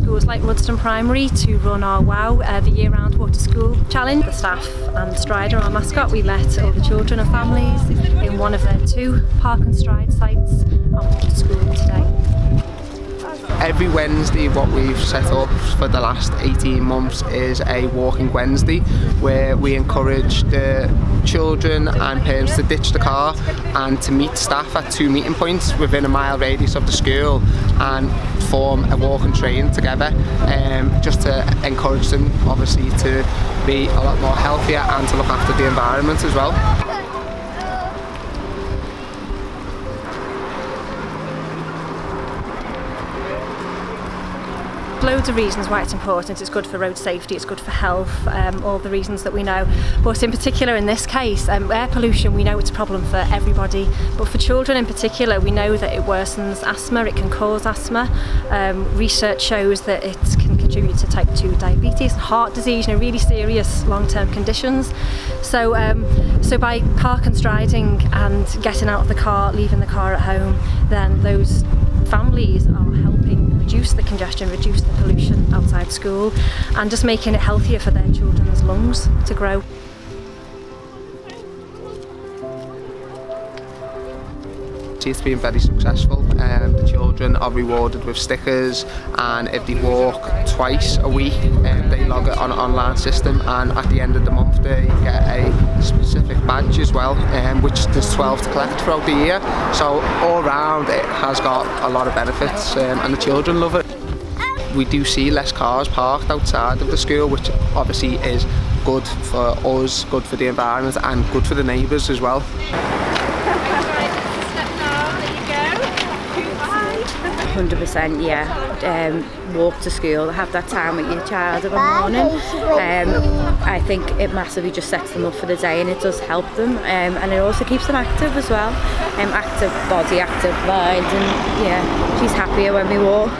schools like Rudston Primary to run our WOW, uh, the year-round walk to school challenge. The staff and Strider, our mascot, we met all the children and families in one of their two Park and Stride sites school today every Wednesday what we've set up for the last 18 months is a walking Wednesday where we encourage the children and parents to ditch the car and to meet staff at two meeting points within a mile radius of the school and form a walk and train together um, just to encourage them obviously to be a lot more healthier and to look after the environment as well. Loads of reasons why it's important. It's good for road safety, it's good for health, um, all the reasons that we know. But in particular in this case, um, air pollution, we know it's a problem for everybody. But for children in particular, we know that it worsens asthma, it can cause asthma. Um, research shows that it can contribute to type 2 diabetes, heart disease, you know, really serious long-term conditions. So, um, so by park and striding and getting out of the car, leaving the car at home, then those families are helping reduce the congestion, reduce the pollution outside school and just making it healthier for their children's lungs to grow. It's been very successful. Um, the children are rewarded with stickers and if they walk twice a week um, they log it on an online system and at the end of the month they get a specific badge as well um, which there's 12 to collect throughout the year so all round it has got a lot of benefits um, and the children love it. We do see less cars parked outside of the school which obviously is good for us, good for the environment and good for the neighbours as well. 100% yeah. Um, walk to school have that time with your child in the morning. Um, I think it massively just sets them up for the day and it does help them. Um, and it also keeps them active as well. Um, active body active mind and yeah she's happier when we walk